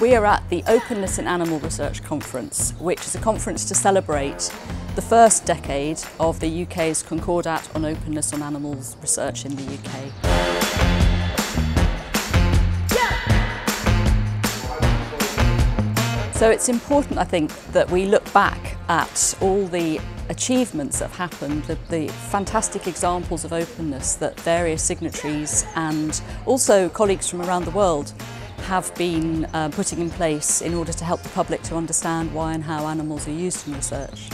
We are at the Openness in Animal Research Conference, which is a conference to celebrate the first decade of the UK's Concordat on Openness on Animals Research in the UK. So it's important, I think, that we look back at all the achievements that have happened, the, the, fantastic examples of openness that various signatories and also colleagues from around the world have been uh, putting in place in order to help the public to understand why and how animals are used in research.